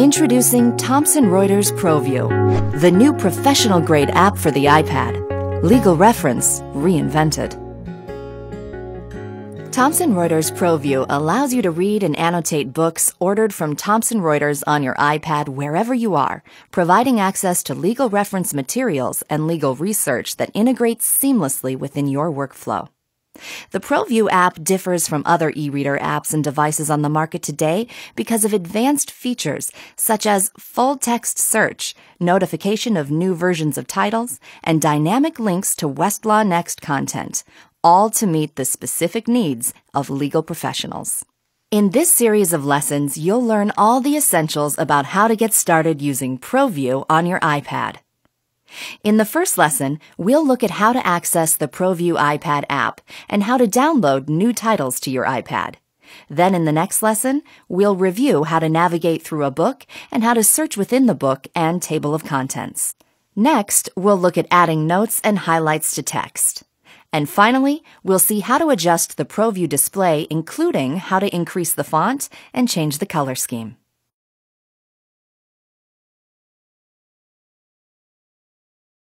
Introducing Thomson Reuters ProView, the new professional grade app for the iPad. Legal reference reinvented. Thomson Reuters ProView allows you to read and annotate books ordered from Thomson Reuters on your iPad wherever you are, providing access to legal reference materials and legal research that integrates seamlessly within your workflow. The ProView app differs from other e-reader apps and devices on the market today because of advanced features such as full text search, notification of new versions of titles, and dynamic links to Westlaw Next content, all to meet the specific needs of legal professionals. In this series of lessons, you'll learn all the essentials about how to get started using ProView on your iPad. In the first lesson, we'll look at how to access the ProView iPad app and how to download new titles to your iPad. Then in the next lesson, we'll review how to navigate through a book and how to search within the book and table of contents. Next, we'll look at adding notes and highlights to text. And finally, we'll see how to adjust the ProView display, including how to increase the font and change the color scheme.